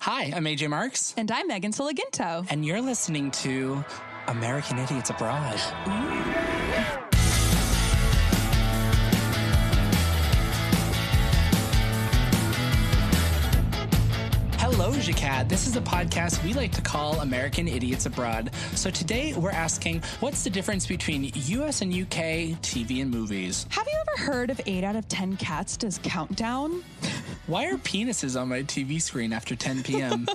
Hi, I'm AJ Marks, And I'm Megan Solaguinto. and you're listening to American Idiots Abroad. Hello, Jacad. This is a podcast we like to call American Idiots Abroad. So today we're asking what's the difference between US and UK TV and movies? Have you ever heard of 8 out of 10 cats does countdown? Why are penises on my TV screen after 10 p.m.?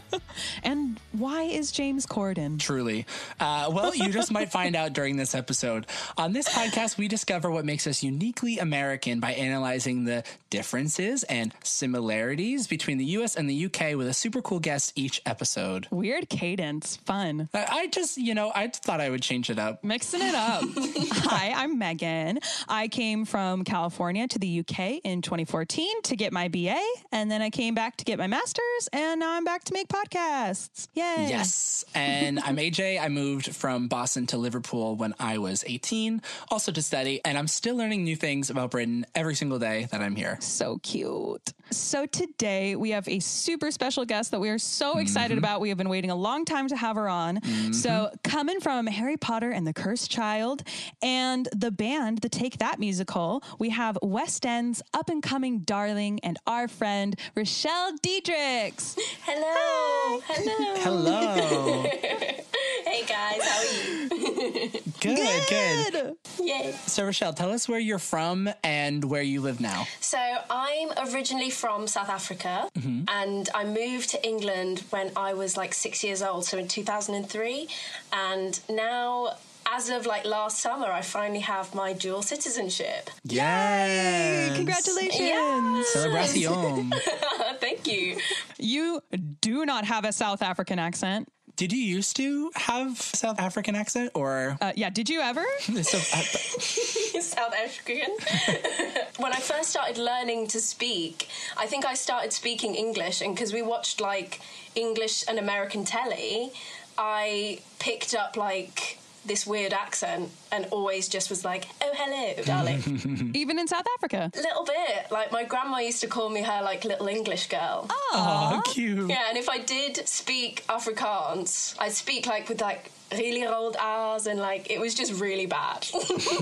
And why is James Corden? Truly. Uh, well, you just might find out during this episode. On this podcast, we discover what makes us uniquely American by analyzing the differences and similarities between the US and the UK with a super cool guest each episode. Weird cadence. Fun. I I just, you know, I thought I would change it up. Mixing it up. Hi, I'm Megan. I came from California to the UK in 2014 to get my BA, and then I came back to get my master's, and now I'm back to make podcasts. Yay. Yes. And I'm AJ. I moved from Boston to Liverpool when I was 18, also to study, and I'm still learning new things about Britain every single day that I'm here. So cute. So today we have a super special guest that we are so excited mm-hmm. about. We have been waiting a long time to have her on. Mm-hmm. So coming from Harry Potter and the Cursed Child and the band, the Take That musical, we have West End's up and coming darling and our friend Rachelle Diedericks. Hello. Hello. Hello. Hey guys, how are you? good, good, good. Yay. So, Rachelle, tell us where you're from and where you live now. So, I'm originally from South Africa mm-hmm. and I moved to England when I was like six years old, so in 2003. And now, as of like last summer, I finally have my dual citizenship. Yes. Congratulations. Yes. Celebration. Thank you. You do not have a South African accent. Did you used to have South African accent or Uh, yeah, did you ever? so, uh, South African. when I first started learning to speak, I think I started speaking English, and because we watched like English and American telly, I picked up like this weird accent and always just was like, oh, hello, darling. Even in South Africa. A little bit. Like, my grandma used to call me her like little English girl. oh, cute. Yeah, and if I did speak Afrikaans, I'd speak like with like really rolled R's and like it was just really bad.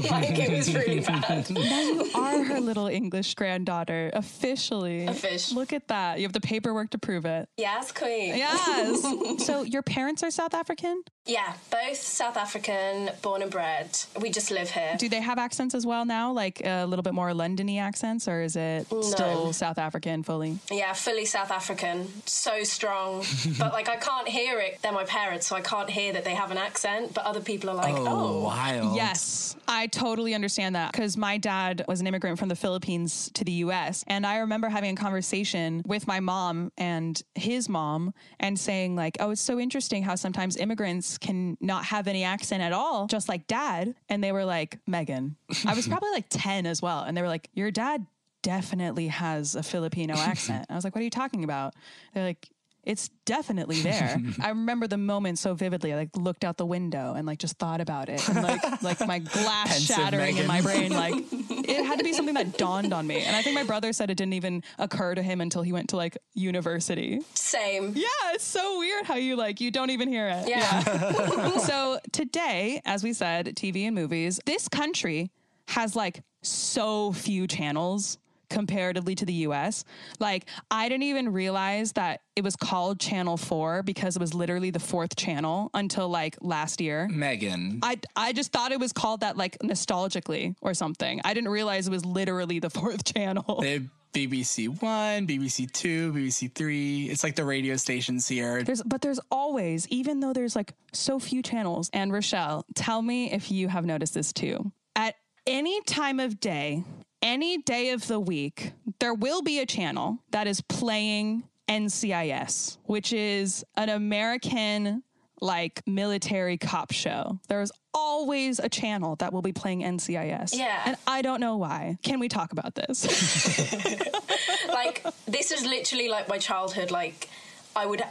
like it was really bad. Now you are her little English granddaughter, officially. Official. Look at that. You have the paperwork to prove it. Yes, queen. Yes. so your parents are South African? Yeah, both South African, born and bred. We just live here. Do they have accents as well now, like a little bit more Londony accents, or is it still South African fully? Yeah, fully South African. So strong. but like I can't hear it. They're my parents, so I can't hear that they have an accent, but other people are like, Oh, oh. wild. Yes, I totally understand that because my dad was an immigrant from the Philippines to the US. And I remember having a conversation with my mom and his mom and saying, like, oh, it's so interesting how sometimes immigrants can not have any accent at all, just like dad. And they were like, Megan, I was probably like 10 as well. And they were like, your dad definitely has a Filipino accent. I was like, what are you talking about? They're like, it's definitely there. I remember the moment so vividly. I like looked out the window and like just thought about it, and like like my glass Pensive shattering in my brain. Like it had to be something that dawned on me. And I think my brother said it didn't even occur to him until he went to like university. Same. Yeah, it's so weird how you like you don't even hear it. Yeah. so today, as we said, TV and movies, this country has like so few channels comparatively to the US. Like I didn't even realize that it was called Channel 4 because it was literally the fourth channel until like last year. Megan. I, I just thought it was called that like nostalgically or something. I didn't realize it was literally the fourth channel. They BBC One, BBC Two, BBC Three. It's like the radio stations here. There's but there's always, even though there's like so few channels. And Rachelle, tell me if you have noticed this too. At any time of day, any day of the week, there will be a channel that is playing NCIS, which is an American like military cop show. There's always a channel that will be playing NCIS. Yeah. And I don't know why. Can we talk about this? like this is literally like my childhood like i would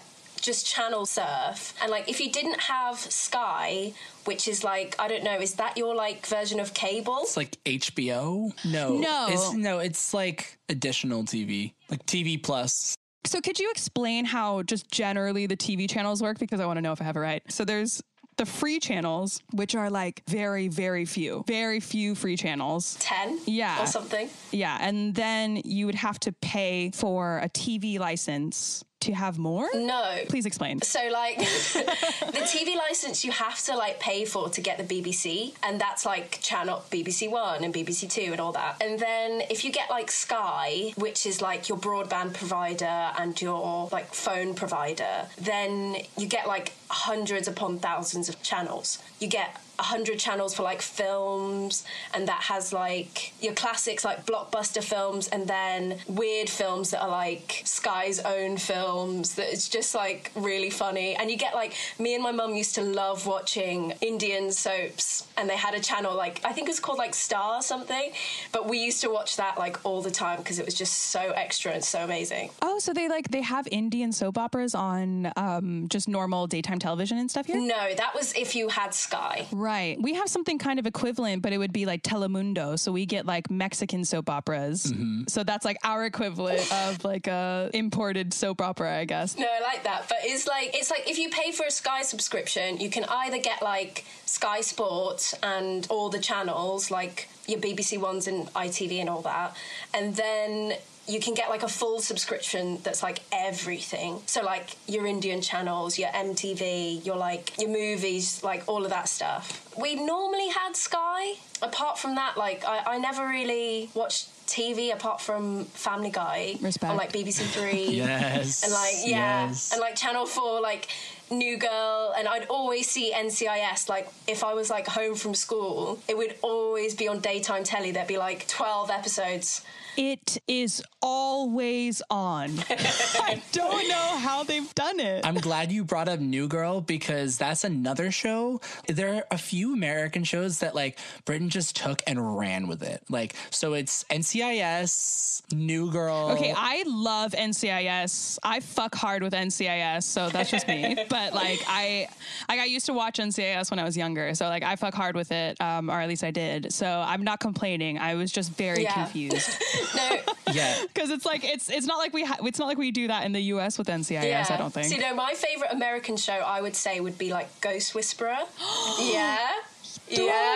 just channel surf and like if you didn't have sky which is like i don't know is that your like version of cable It's like HBO. No, No. it's no. It's like additional TV, like TV Plus. So could you explain how just generally the TV channels work? Because I want to know if I have it right. So there's the free channels, which are like very, very few, very few free channels. 10 Yeah. or something. Yeah. And then you would have to pay for a TV license to have more? No. Please explain. So like the TV license you have to like pay for to get the BBC and that's like channel BBC 1 and BBC 2 and all that. And then if you get like Sky, which is like your broadband provider and your like phone provider, then you get like hundreds upon thousands of channels. You get 100 channels for like films and that has like your classics like blockbuster films and then weird films that are like Sky's own films that it's just like really funny and you get like me and my mum used to love watching Indian soaps and they had a channel like I think it was called like Star something but we used to watch that like all the time because it was just so extra and so amazing Oh, so they like they have Indian soap operas on um, just normal daytime television and stuff here? no that was if you had Sky Right. We have something kind of equivalent, but it would be like Telemundo. So we get like Mexican soap operas. Mm-hmm. So that's like our equivalent of like a imported soap opera, I guess. No, I like that. But it's like it's like if you pay for a Sky subscription, you can either get like Sky Sports and all the channels, like your BBC ones and ITV and all that, and then you can get like a full subscription that's like everything. So like your Indian channels, your MTV, your like your movies, like all of that stuff. We normally had Sky. Apart from that, like I, I never really watched TV apart from Family Guy Respect. on like BBC Three. Yes. And like yeah, Yes. and like Channel Four, like New Girl, and I'd always see NCIS. Like if I was like home from school, it would always be on daytime telly. There'd be like twelve episodes. It is always on. I don't know how they've done it. I'm glad you brought up New Girl because that's another show. There are a few American shows that like Britain just took and ran with it. Like so it's NCIS, New Girl. Okay, I love NCIS. I fuck hard with NCIS, so that's just me. but like I, I got used to watch NCIS when I was younger, so like I fuck hard with it, um, or at least I did. So I'm not complaining. I was just very Yeah. confused No, yeah. because it's like it's it's not like we ha- it's not like we do that in the U.S. with NCIS. yeah. I don't think. So, no, my favorite American show, I would say, would be like Ghost Whisperer. yeah, yeah.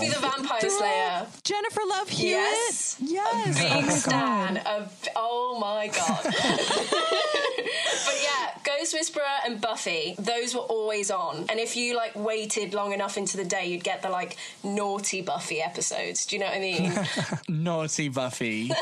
Throwback. And Buffy the Vampire Slayer. Jennifer Love Hewitt. Yes. Yes. Big Oh stan God. of oh my god. but yeah, Ghost Whisperer and Buffy, those were always on. And if you like waited long enough into the day, you'd get the like naughty Buffy episodes. Do you know what I mean? Naughty Buffy.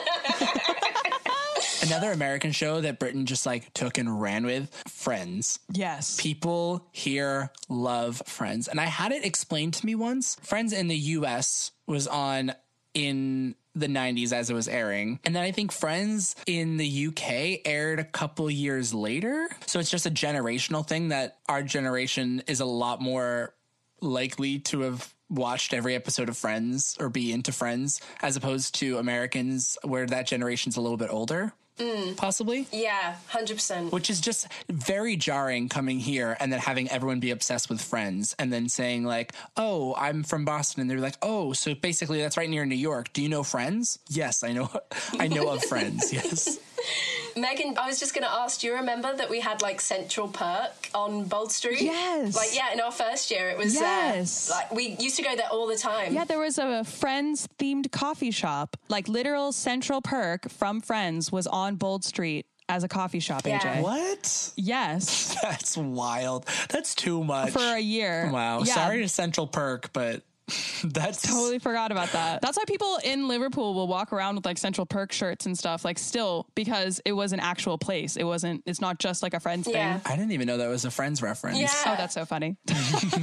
Another American show that Britain just like took and ran with, Friends. Yes. People here love Friends. And I had it explained to me once. Friends in the US was on in the 90s as it was airing. And then I think Friends in the UK aired a couple years later. So it's just a generational thing that our generation is a lot more likely to have watched every episode of Friends or be into Friends as opposed to Americans where that generation's a little bit older. Mm. Possibly? Yeah, hundred percent. which is just very jarring coming here and then having everyone be obsessed with friends and then saying like oh i'm from boston and they're like oh so basically that's right near new york. Do you know friends? Yes i know i know of friends yes Megan, I was just gonna ask, do you remember that we had like Central Perk on Bold Street? Yes. Like yeah, in our first year it was Yes. uh, like we used to go there all the time. Yeah, there was a Friends themed coffee shop, like literal Central Perk from Friends was on Bold Street as a coffee shop, Yeah. AJ. what Yes, that's wild that's too much for a year. wow Yeah. sorry to central perk but that's Totally forgot about that. That's why people in Liverpool will walk around with like Central Perk shirts and stuff, like still because it was an actual place. It wasn't. It's not just like a friends Yeah. thing. i didn't even know that was a friends reference Yeah. Oh, that's so funny.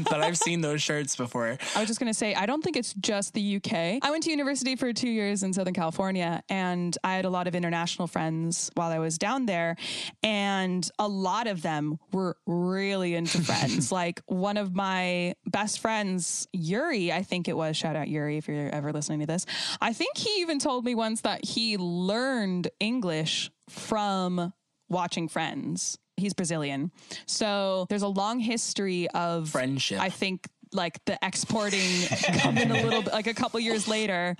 but i've seen those shirts before I was just going to say, I don't think it's just the UK. I went to university for two years in Southern California, and I had a lot of international friends while I was down there. And a lot of them were really into friends. like one of my best friends, Yuri, I think it was, shout out Yuri if you're ever listening to this. I think he even told me once that he learned English from watching Friends. He's Brazilian. So there's a long history of Friendship. I think like the exporting come in a little bit, like a couple years later,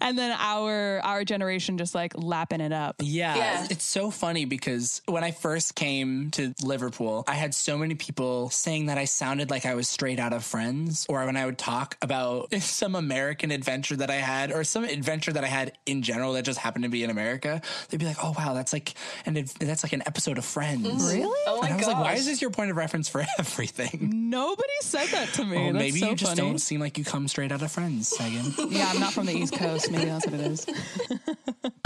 and then our our generation just like lapping it up. Yeah, Yeah. it's so funny because when I first came to Liverpool, I had so many people saying that I sounded like I was straight out of Friends, or when I would talk about some American adventure that I had, or some adventure that I had in general that just happened to be in America, they'd be like, "Oh wow, that's like an ad- that's like an episode of Friends." Mm-hmm. Really? Oh my And I was gosh. like, "Why is this your point of reference for everything?" Nobody said that to me. Oh well, That's maybe so you just funny. don't seem like you come straight out of Friends, Megan. Yeah, I'm not from the East Coast. Maybe that's what it is.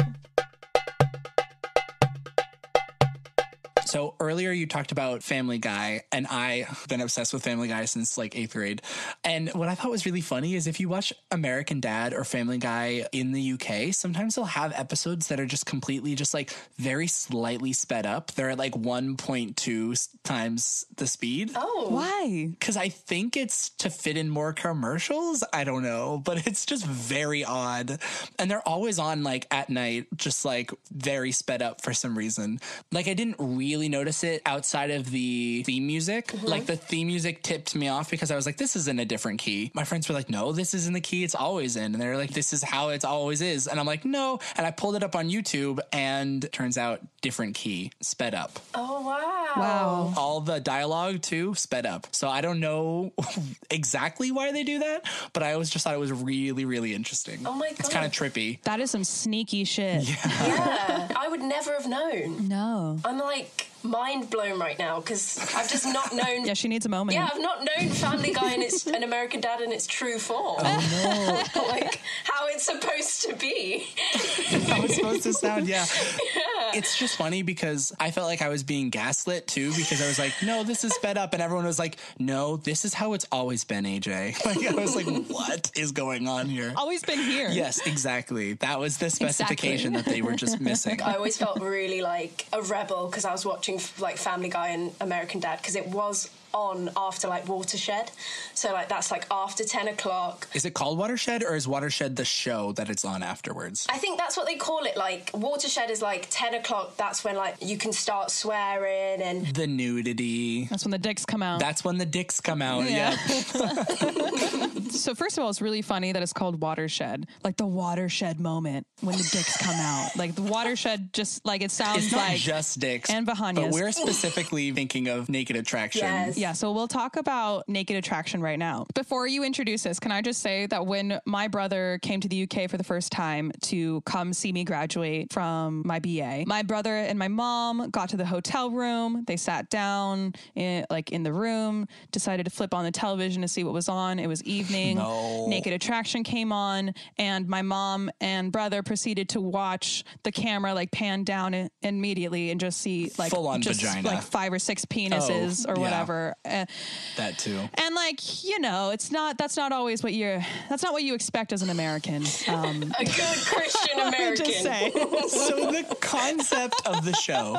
So earlier you talked about Family Guy, and I've been obsessed with Family Guy since like eighth grade. And what I thought was really funny is if you watch American Dad or Family Guy in the UK, sometimes they'll have episodes that are just completely just like very slightly sped up. They're at like 1.2 times the speed. Oh. Why? Because I think it's to fit in more commercials. I don't know, but it's just very odd. And they're always on like at night, just like very sped up for some reason. Like I didn't really notice it outside of the theme music. Uh-huh. Like the theme music tipped me off because I was like, this is in a different key. My friends were like, no, this is in the key it's always in. And they're like, this is how it's always is. And I'm like, no. And I pulled it up on YouTube and turns out different key, sped up Oh wow. Wow. all the dialogue too sped up. So I don't know exactly why they do that, but I always just thought it was really, really interesting. Oh my God. It's kind of trippy. That is some sneaky shit. Yeah. I would never have known. No. I'm like mind blown right now because I've just not known. Yeah, she needs a moment. Yeah, I've not known Family Guy and it's an American Dad in its true form. Oh like how it's supposed to be. How it's supposed to sound, yeah. yeah. It's just funny because I felt like I was being gaslit too because I was like, no, this is sped up. And everyone was like, no, this is how it's always been, AJ. Like, I was like, what is going on here? Always been here. Yes, exactly. That was the specification that they were just missing. I always felt really like a rebel because I was watching like Family Guy and American Dad because it was on after like Watershed. So like that's like after 10 o'clock. Is it called Watershed or is Watershed the show that it's on afterwards? I think that's what they call it. Like Watershed is like 10 o'clock. That's when like you can start swearing and The nudity. That's when the dicks come out. That's when the dicks come out. Yeah. so first of all, it's really funny that it's called watershed, like the watershed moment when the dicks come out. Like the watershed, just like it sounds It's not like just dicks. and But we're specifically thinking of naked attraction. Yes. Yeah, so we'll talk about naked attraction right now. Before you introduce this, can I just say that when my brother came to the UK for the first time to come see me graduate from my BA, my brother and my mom got to the hotel room. They sat down in, like in the room, decided to flip on the television to see what was on. It was evening. No. Naked attraction came on, and my mom and brother proceeded to watch the camera like pan down immediately and just see like Full-on just vagina. like five or six penises Oh, or yeah. whatever. Uh, That too. and like you know it's not that's not always what you're that's not what you expect as an american um a good Christian American. just say so the concept of the show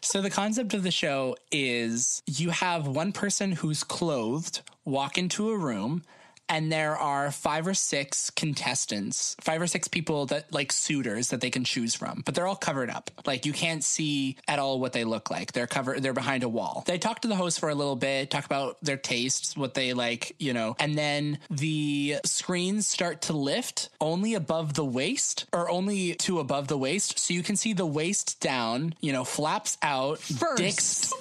so the concept of the show is you have one person who's clothed walk into a room and there are five or six contestants, five or six people that like suitors that they can choose from, but they're all covered up. Like you can't see at all what they look like. They're covered, they're behind a wall. They talk to the host for a little bit, talk about their tastes, what they like, you know, and then the screens start to lift only above the waist or only to above the waist. So you can see the waist down, you know, flaps out, First. dicks,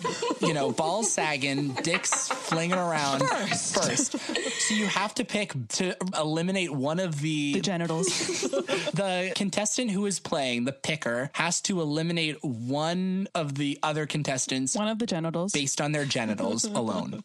you know, balls sagging, dicks flinging around First. first. So you have to pick to eliminate one of the the genitals the contestant who is playing the picker has to eliminate one of the other contestants one of the genitals based on their genitals alone.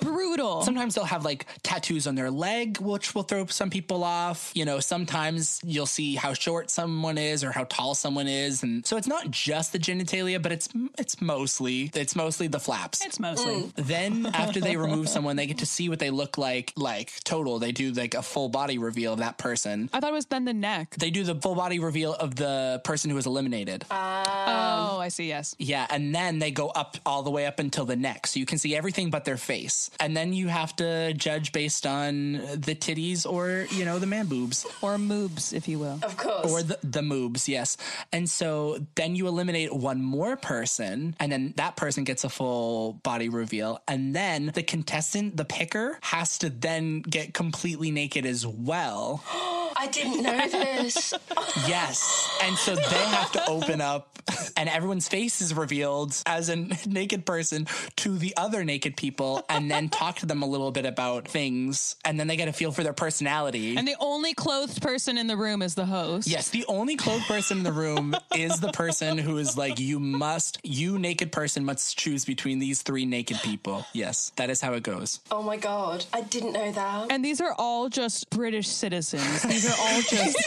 Brutal Sometimes they'll have like tattoos on their leg, which will throw some people off. You know, sometimes you'll see how short someone is or how tall someone is, and so it's not just the genitalia, but it's it's mostly it's mostly the flaps. it's mostly mm. then after they remove someone, they get to see what they look like. Like total, they do like a full body reveal of that person. i thought it was then the neck They do the full body reveal of the person who was eliminated. Ah. oh i see yes Yeah, and then they go up all the way up until the neck, so you can see everything but their face. Face. And then you have to judge based on the titties or, you know, the man boobs. Or moobs, if you will. Of course. Or the, the moobs, yes. And so then you eliminate one more person, and then that person gets a full body reveal. And then the contestant, the picker, has to then get completely naked as well. I didn't know this. Yes. And so they have to open up, and everyone's face is revealed as a naked person to the other naked people, and then talk to them a little bit about things. And then they get a feel for their personality. And the only clothed person in the room is the host. Yes, the only clothed person in the room is the person who is like, you must, you naked person must choose between these three naked people. Yes, that is how it goes. oh my god, I didn't know that. And these are all just British citizens. These are all just.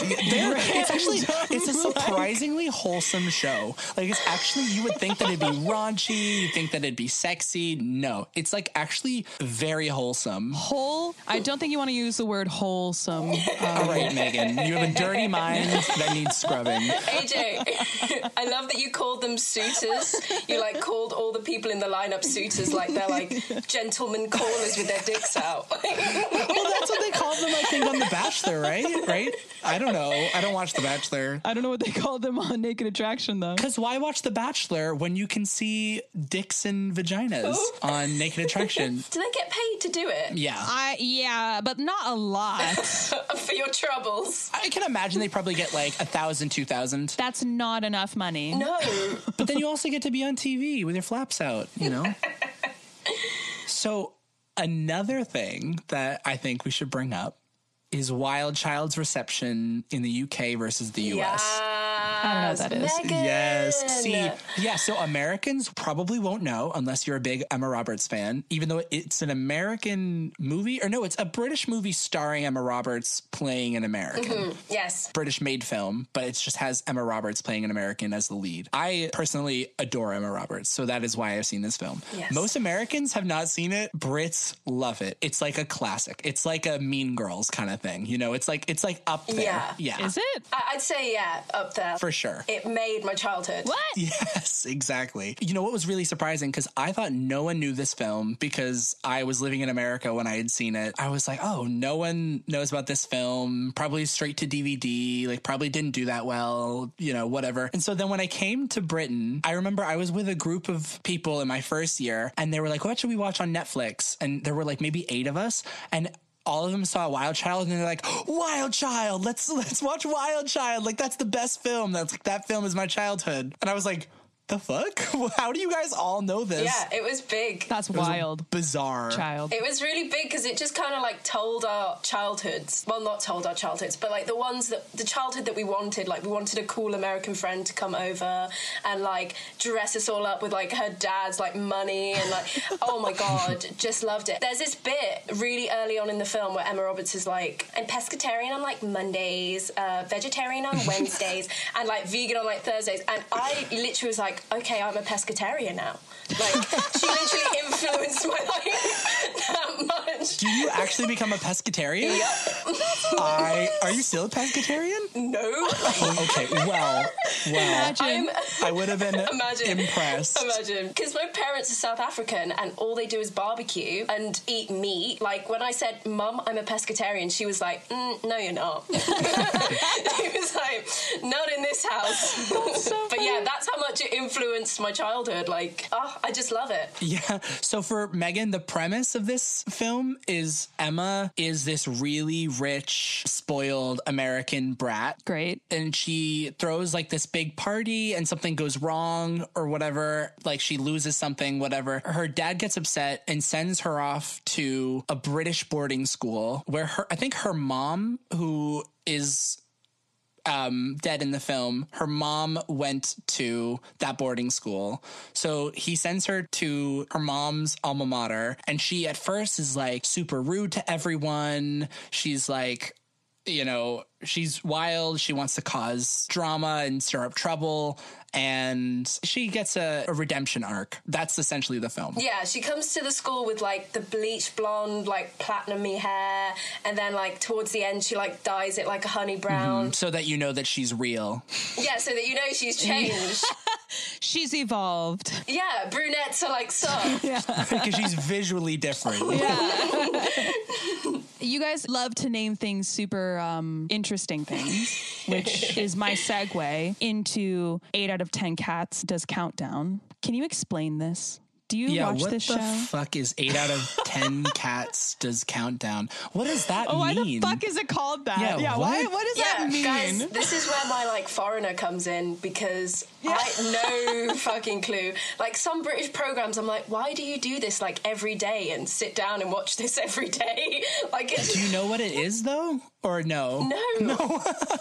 It's actually, it's a surprisingly wholesome show. Like, it's actually, you would think that it'd be raunchy, you think that it'd be sexy. No, it's like actually very wholesome. Whole. I don't think you want to use the word wholesome. Um, all right, Megan, you have a dirty mind that needs scrubbing. AJ, I love that you called them suitors. You like called all the people in the lineup suitors, like they're like gentlemen callers with their dicks out. Well, that's what they called them, I think, on The Bachelor, right? Right? I don't know. I don't watch The Bachelor. I don't know what they call them on Naked Attraction, though. Because why watch The Bachelor when you can see dicks and vaginas on Naked Attraction? Do they get paid to do it Yeah. I yeah, but not a lot. for your troubles? I can imagine they probably get like a thousand, two thousand. That's not enough money. No. But then you also get to be on TV with your flaps out, you know? so, another thing that I think we should bring up is Wild Child's reception in the UK versus the US. I don't know what that is. Megan. Yes. See, yeah. So Americans probably won't know unless you're a big Emma Roberts fan, even though it's an American movie, or no, it's a British movie starring Emma Roberts playing an American. Mm-hmm. Yes. British made film, but it just has Emma Roberts playing an American as the lead. I personally adore Emma Roberts, so that is why I've seen this film. Yes. Most Americans have not seen it. Brits love it. It's like a classic. It's like a Mean Girls kind of thing. You know, it's like it's like up there. Yeah. Yeah. Is it? I- I'd say, yeah, up there. For sure. it made my childhood. What? Yes, exactly. You know what was really surprising because I thought no one knew this film because I was living in America when I had seen it. I was like, oh, no one knows about this film. Probably straight to DVD. Like, probably didn't do that well. You know, whatever. And so then when I came to Britain, I remember I was with a group of people in my first year, and they were like, "What should we watch on Netflix?" And there were like maybe eight of us, and all of them saw Wild Child and they're like, Wild Child, let's let's watch Wild Child. Like that's the best film. That's like that film is my childhood. And I was like, the fuck? How do you guys all know this? Yeah, it was big. That's It was wild. Bizarre. Child. It was really big because it just kind of like told our childhoods. Well, not told our childhoods, but like the ones that the childhood that we wanted. Like we wanted a cool American friend to come over and like dress us all up with like her dad's like money and like oh my god, just loved it. There's this bit really early on in the film where Emma Roberts is like, I'm pescatarian on like Mondays, uh, vegetarian on Wednesdays, and like vegan on like Thursdays. And I literally was like, okay, I'm a pescatarian now. Like she literally influenced my life that much. Do you actually become a pescatarian? Yep. I are you still a pescatarian? No. Oh, okay. Well, well, I'm, I would have been Imagine. impressed. Imagine. Because my parents are South African and all they do is barbecue and eat meat. Like when I said, Mum, I'm a pescatarian, she was like, mm, No, you're not. she was like, Not in this house. but yeah, that's how much it influenced my childhood. Like, oh, I just love it. Yeah. So for Megan, the premise of this film is Emma is this really rich, spoiled American brat. Great. And she throws like this big party and something goes wrong or whatever. Like she loses something, whatever. Her dad gets upset and sends her off to a British boarding school where her, I think her mom, who is um, dead in the film, her mom went to that boarding school. So he sends her to her mom's alma mater. And she at first is like super rude to everyone. She's like, you know, she's wild. She wants to cause drama and stir up trouble. And she gets a, a redemption arc. That's essentially the film. Yeah, she comes to the school with like the bleach blonde, like platinumy hair, and then like towards the end she like dyes it like a honey mm-hmm. brown. So that you know that she's real. Yeah, so that you know she's changed. She's evolved. Yeah, brunettes are like soft. because she's visually different. You guys love to name things super um, interesting things, which is my segue into 8 out of 10 cats does countdown. Can you explain this? Do you Yeah, watch what the fuck is eight out of ten cats does countdown? What does that oh, why the fuck is it called that? Yeah, why, what? what does Yeah, that mean? guys, this is where my like foreigner comes in because I no fucking clue. Like some British programs, I'm like, why do you do this like every day and sit down and watch this every day? Like, it's, Do you know what it is though, or no? no,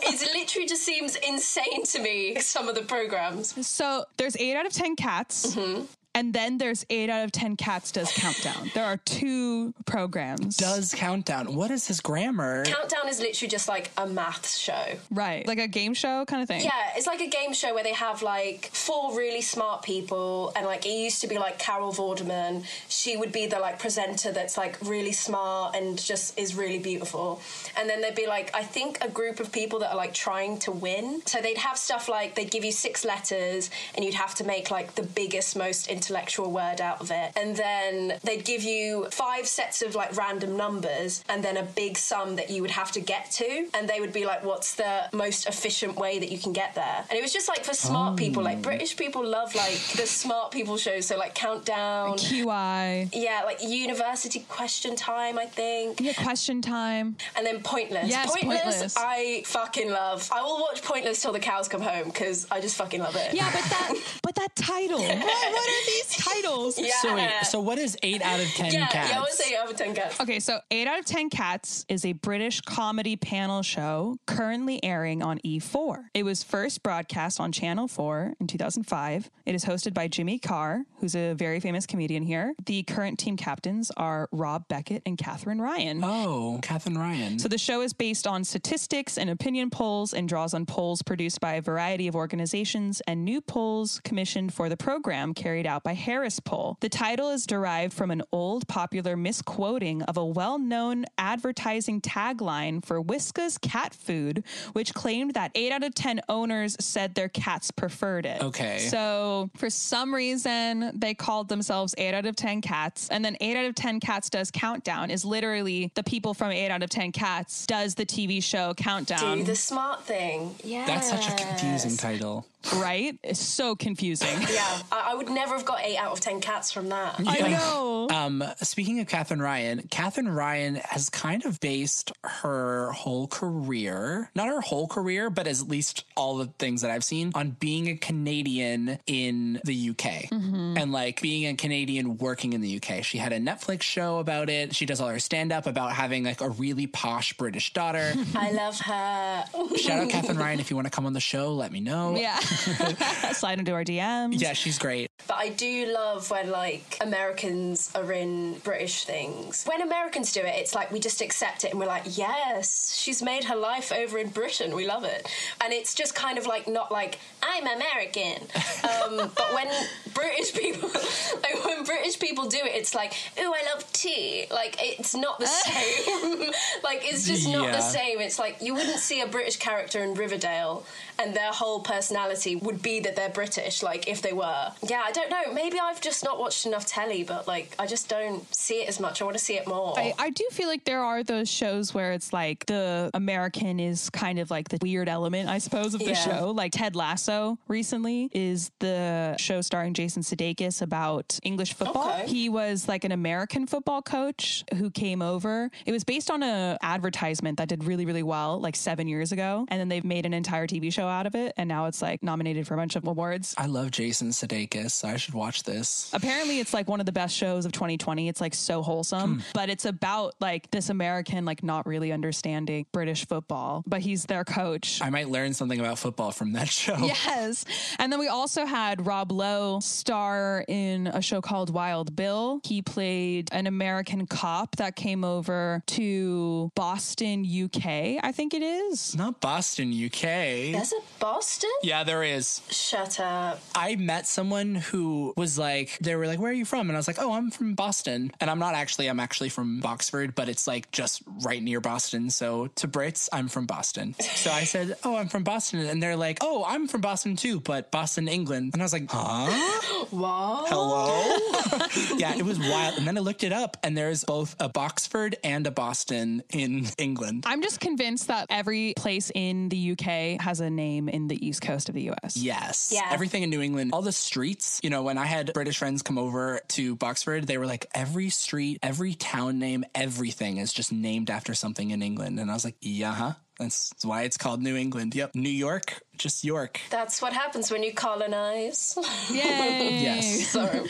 it literally just seems insane to me. Some of the programs. So there's eight out of 10 cats. Mm-hmm. And then there's eight out of 10 cats does countdown. There are two programs. Does countdown? What is his grammar? Countdown is literally just like a maths show. Right. Like a game show kind of thing. Yeah, it's like a game show where they have like four really smart people, and like it used to be like Carol Vorderman. She would be the like presenter that's like really smart and just is really beautiful. And then there'd be like I think a group of people that are like trying to win. So they'd have stuff like they'd give you six letters, and you'd have to make like the biggest, most intellectual word out of it. And then they'd give you five sets of like random numbers, and then a big sum that you would have to get to. And they would be like, "What's the most efficient way that you can get there?" And it was just like for smart oh. people. Like British people love like the smart people shows. So like Countdown. QI. Yeah, like university question time, I think. Yeah, question time. And then Pointless. Yes, Pointless. I fucking love. I will watch Pointless till the cows come home because I just fucking love it. Yeah, but that but that title. what, what these titles? Yeah. So wait, so what is eight out of ten yeah, cats? yeah, I would say over 10 cats. Okay, so 8 out of 10 Cats is a British comedy panel show currently airing on E4. It was first broadcast on Channel 4 in 2005. It is hosted by Jimmy Carr, who's a very famous comedian here. The current team captains are Rob Beckett and Katherine Ryan. Oh, Katherine Ryan. So the show is based on statistics and opinion polls and draws on polls produced by a variety of organizations and new polls commissioned for the program carried out by Harris Poll. The title is derived from an old popular misquoting of a well-known advertising tagline for Whiskas cat food, which claimed that 8 out of 10 owners said their cats preferred it. Okay. So for some reason they called themselves 8 out of 10 cats and then 8 out of 10 cats does countdown is literally the people from 8 out of 10 cats does the TV show countdown Do the smart thing. Yeah. That's such a confusing title. Right it's so confusing Yeah, I, I would never have got 8 out of 10 cats from that. I know Um, speaking of Katherine Ryan, Katherine Ryan has kind of based her whole career, not her whole career, but at least all the things that I've seen on being a Canadian in the UK and like being a Canadian working in the UK. She had a Netflix show about it. She does all her stand up about having like a really posh British daughter. I love her. Shout out Katherine Ryan. If you want to come on the show, let me know. yeah slide into our DMs Yeah, she's great. But I do love when like Americans are in British things. When Americans do it, it's like we just accept it and we're like, yes, she's made her life over in Britain. We love it. And it's just kind of like not like I'm American. Um, but when British people, like when British people do it, it's like, ooh, I love tea. Like it's not the same. like it's just not Yeah. the same. It's like you wouldn't see a British character in Riverdale and their whole personality would be that they're British, like if they were. Yeah, I don't know. Maybe I've just not watched enough telly, but like I just don't see it as much. I want to see it more. I, I do feel like there are those shows where it's like the American is kind of like the weird element, I suppose, of the Yeah. show. Like Ted Lasso recently is the show starring Jason Sudeikis about English football. Okay. He was like an American football coach who came over. It was based on a advertisement that did really, really well like seven years ago. And then they've made an entire TV show out of it. And now it's like nominated for a bunch of awards. I love Jason Sudeikis. I should watch this. Apparently, it's like one of the best shows of 2020. It's like so wholesome, hmm. but it's about like this American, like not really understanding British football, but he's their coach. I might learn something about football from that show. Yes. And then we also had Rob Lowe star in a show called Wild Bill. He played an American cop that came over to Boston, UK, I think it is. Not Boston, UK. There's it Boston. Yeah, there There is. Shut up. I met someone who was like, they were like, "Where are you from?" And I was like, "Oh, I'm from Boston." And I'm not actually. I'm actually from Boxford, but it's like just right near Boston. So to Brits, I'm from Boston. So I said, "Oh, I'm from Boston," and they're like, "Oh, I'm from Boston too, but Boston, England." And I was like, "Huh? What? Hello?" yeah, it was wild. And then I looked it up, and there's both a Boxford and a Boston in England. I'm just convinced that every place in the UK has a name in the east coast of the US. Yes. Yeah. Everything in New England, all the streets, you know, when I had British friends come over to Boxford, they were like, every street, every town name, everything is just named after something in England. And I was like, yeah, huh? That's why it's called New England. Yep. New York, just York. That's what happens when you colonize. Yay! Yes. Sorry.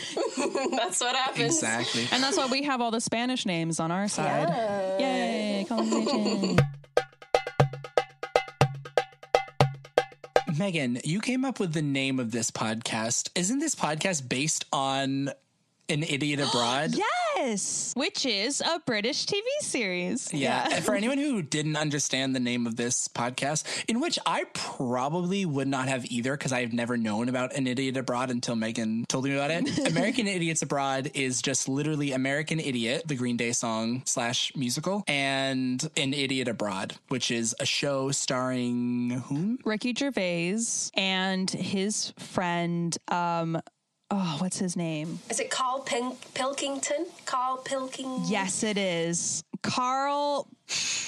That's what happens. Exactly. And that's why we have all the Spanish names on our side. Yeah. Yay! Colonization. Megan, you came up with the name of this podcast. Isn't this podcast based on An Idiot Abroad? yes! Which is a British TV series. Yeah. And for anyone who didn't understand the name of this podcast, in which I probably would not have either because I've never known about An Idiot Abroad until Megan told me about it. American Idiots Abroad is just literally American Idiot, the Green Day song slash musical, and An Idiot Abroad, which is a show starring whom? Ricky Gervais and his friend, um, oh, what's his name? Is it Carl Pilkington? Carl Pilkington? Yes, it is. Carl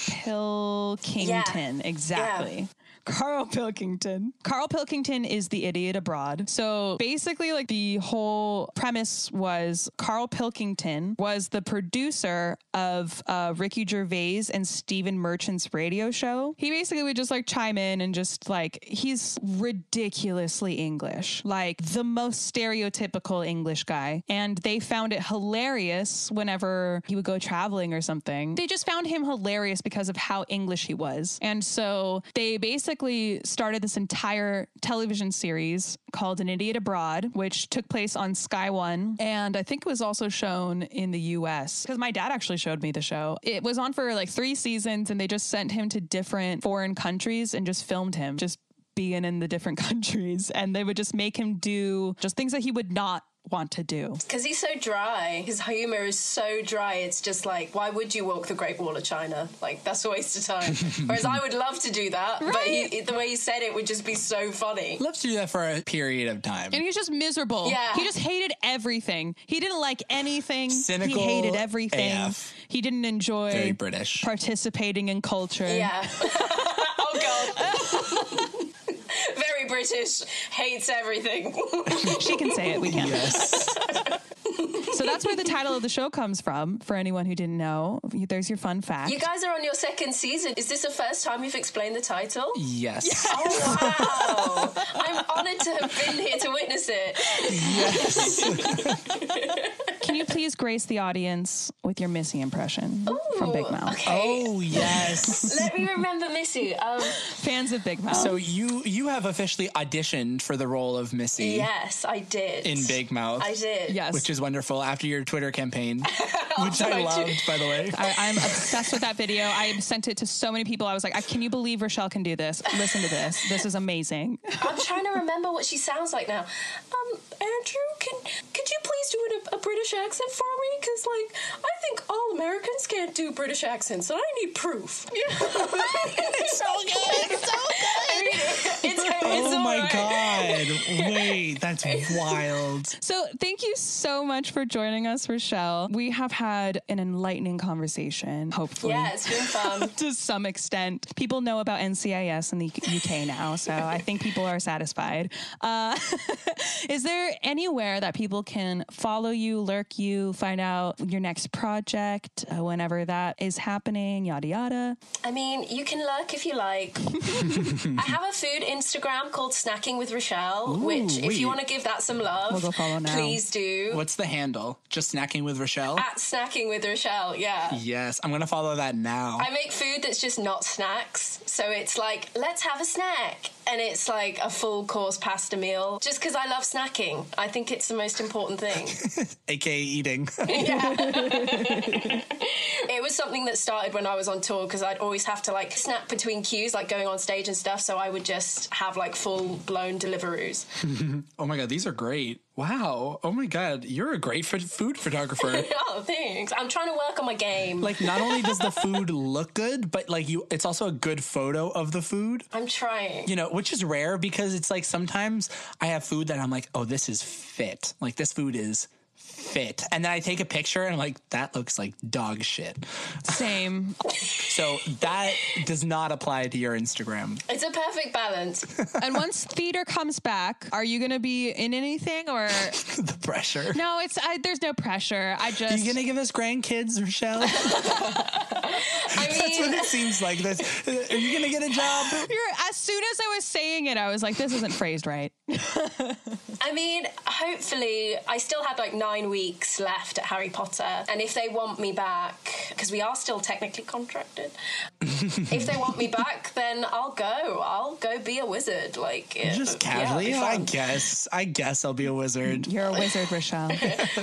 Pilkington. Exactly. Carl Pilkington. Carl Pilkington is the idiot abroad. So basically, like the whole premise was Carl Pilkington was the producer of uh, Ricky Gervais and Stephen Merchant's radio show. He basically would just like chime in and just like, he's ridiculously English, like the most stereotypical English guy. And they found it hilarious whenever he would go traveling or something. They just found him hilarious because of how English he was. And so they basically started this entire television series called An Idiot Abroad, which took place on Sky One. And I think it was also shown in the US because my dad actually showed me the show. It was on for like three seasons and they just sent him to different foreign countries and just filmed him, just being in the different countries. And they would just make him do just things that he would not want to do. Because he's so dry. His humor is so dry. It's just like, why would you walk the Great Wall of China? Like, that's a waste of time. Whereas I would love to do that. But he, the way he said it would just be so funny. Love to do that for a period of time. And he's just miserable. Yeah. He just hated everything. He didn't like anything. Cynical he hated everything. AF. He didn't enjoy Very British. participating in culture. Yeah. oh, God. Very British, hates everything. She can say it. We can. Yes. So that's where the title of the show comes from. For anyone who didn't know, there's your fun fact. you guys are on your second season. Is this the first time you've explained the title? yes. Oh, wow. I'm honored to have been here to witness it. Yes. Can you please grace the audience with your Missy impression from Big Mouth? Okay. Oh, yes. Let me remember Missy. Um, Fans of Big Mouth. So you you have officially auditioned for the role of Missy yes, I did. in Big Mouth. I did. yes. Which is wonderful after your Twitter campaign, which I my loved, by the way. I, I'm obsessed with that video. I sent it to so many people. I was like, I, "Can you believe Rachelle can do this? Listen to this. This is amazing." I'm trying to remember what she sounds like now. Um, Andrew, can could you please do a, a British accent for me? Because like I think all Americans can't do British accents, and I need proof. Yeah. It's so good. It's so I mean, it's, it's Oh my alright. God. Wait, that's wild. So, thank you so much for joining us, Rachelle. We have had an enlightening conversation, hopefully. Yeah, it's been fun. To some extent, people know about NCIS in the UK now, so I think people are satisfied. Uh, is there anywhere that people can follow you, lurk you, find out your next project, uh, whenever that is happening, yada yada? I mean, you can lurk if you like. I have a food Instagram called Snacking with Rachelle, which, if wait. you want to give that some love, We'll go follow now. please do. What's the handle? Just snacking with Rachelle? At Snacking with Rachelle, yeah. yes, I'm gonna follow that now. I make food that's just not snacks. So it's like, let's have a snack. And it's like a full course pasta meal just because I love snacking. I think it's the most important thing. AKA eating. it was something that started when I was on tour because I'd always have to like snack between cues, like going on stage and stuff. So I would just have like full blown deliveries. oh my God, these are great. Wow. Oh my God, you're a great food photographer. oh, thanks. I'm trying to work on my game. Like, not only does the food look good, but like you, it's also a good photo of the food. I'm trying. You know, which is rare because it's like sometimes I have food that I'm like, oh, this is fit. Like, this food is fit. And then I take a picture and I'm like, that looks like dog shit. Same. so that does not apply to your Instagram. It's a perfect balance. and once theater comes back, are you going to be in anything or the pressure? No, it's I, there's no pressure. I just Are you going to give us grandkids, Rachelle? I mean, that's what it seems like. That's, are you going to get a job? You're, as soon as I was saying it, I was like, this isn't phrased right. I mean, hopefully, I still had like nine weeks left at Harry Potter, and if they want me back, because we are still technically contracted, if they want me back, then I'll go. I'll go be a wizard. Like just casually, yeah, oh, I guess. I guess I'll be a wizard. You're a wizard, Rachelle.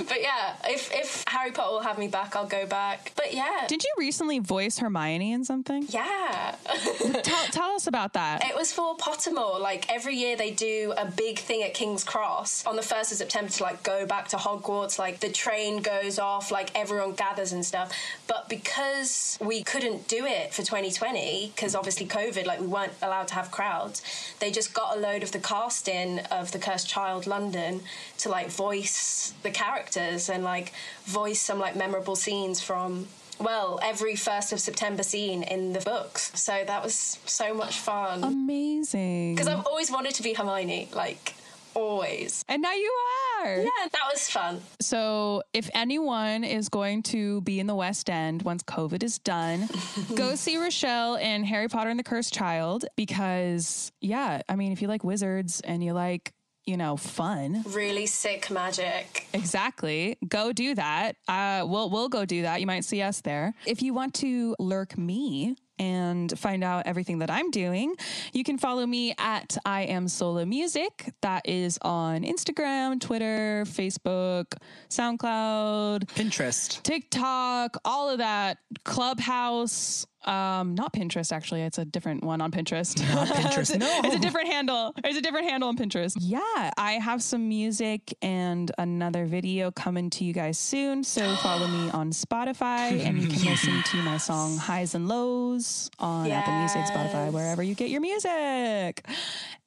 but yeah, if if Harry Potter will have me back, I'll go back. But yeah, did you recently voice Hermione in something? Yeah. tell, tell us about that. It was for Pottermore. Like every year, they do a big thing at King's Cross on the first of September to like go back to Hogwarts. Like the train goes off, like everyone gathers and stuff. But because we couldn't do it for 2020, because obviously COVID, like we weren't allowed to have crowds, they just got a load of the cast in of the Cursed Child London to like voice the characters and like voice some like memorable scenes from well, every first of September scene in the books. So that was so much fun. Amazing. Because I've always wanted to be Hermione, like always. And now you are. Yeah, that was fun. So, if anyone is going to be in the West End once COVID is done, go see Rachelle in Harry Potter and the Cursed Child because, yeah, I mean, if you like wizards and you like you know, fun. Really sick magic. Exactly. Go do that. Uh, we'll we'll go do that. You might see us there. If you want to lurk me and find out everything that I'm doing, you can follow me at I am Sola Music. That is on Instagram, Twitter, Facebook, SoundCloud, Pinterest, TikTok, all of that, Clubhouse. Um, not Pinterest actually. It's a different one on Pinterest. Not Pinterest. no, it's a different handle. It's a different handle on Pinterest. Yeah, I have some music and another video coming to you guys soon. So follow me on Spotify, and you can listen to my song "Highs and Lows" on yes. Apple Music, Spotify, wherever you get your music.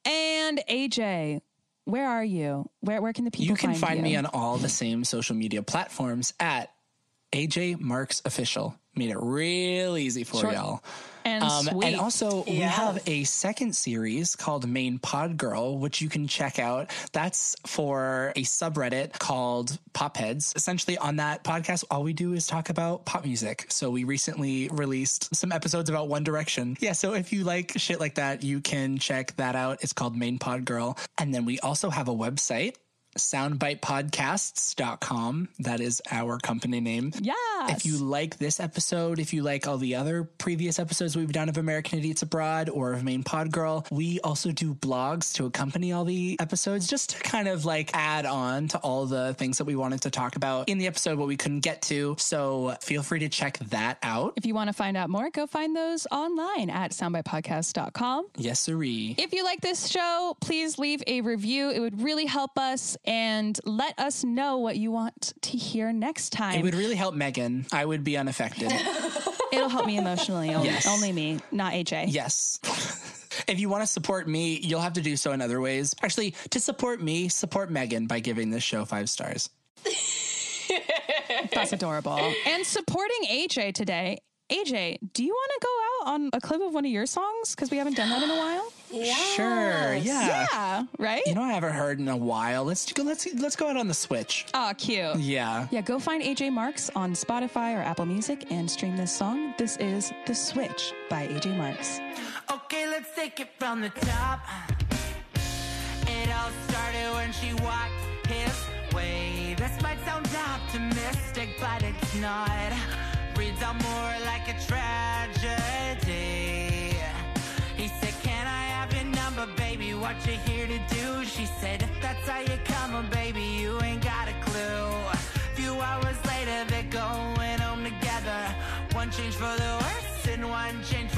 And AJ, where are you? Where where can the people? You can find, find you? me on all the same social media platforms at AJ Marks Official. Made it real easy for Short y'all. And um, sweet. And also, yeah. we have a second series called Main Pop Girl, which you can check out. That's for a subreddit called Popheads. Essentially, on that podcast, all we do is talk about pop music. So we recently released some episodes about One Direction. Yeah, so if you like shit like that, you can check that out. It's called Main Pop Girl. And then we also have a website soundbytepodcasts.com. That is our company name. Yeah. If you like this episode, if you like all the other previous episodes we've done of American Idiots Abroad or of Main Pop Girl, we also do blogs to accompany all the episodes just to kind of like add on to all the things that we wanted to talk about in the episode, but we couldn't get to. So feel free to check that out. If you want to find out more, go find those online at soundbytepodcast.com. Yes, sirree. If you like this show, please leave a review. It would really help us and let us know what you want to hear next time. It would really help Megan. I would be unaffected. It'll help me emotionally. Only, yes. only me, not AJ. Yes. if you want to support me, you'll have to do so in other ways. Actually, to support me, support Megan by giving this show five stars. That's adorable. And supporting AJ today. AJ, do you want to go out on a clip of one of your songs? Because we haven't done that in a while. Yes. Sure. Yeah. Yeah. Right. You know, I haven't heard in a while. Let's go. Let's let's go out on the Switch. Oh, cute. Yeah. Yeah. Go find AJ Marks on Spotify or Apple Music and stream this song. This is "The Switch" by AJ Marks. Okay, let's take it from the top. It all started when she walked his way. This might sound optimistic, but it's not. Reads out more She said, that's how you come, oh, baby, you ain't got a clue. Few hours later, they're going home together. One change for the worse and one change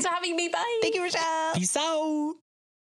Thanks for having me. Bye. Thank you, Rachelle. Peace out.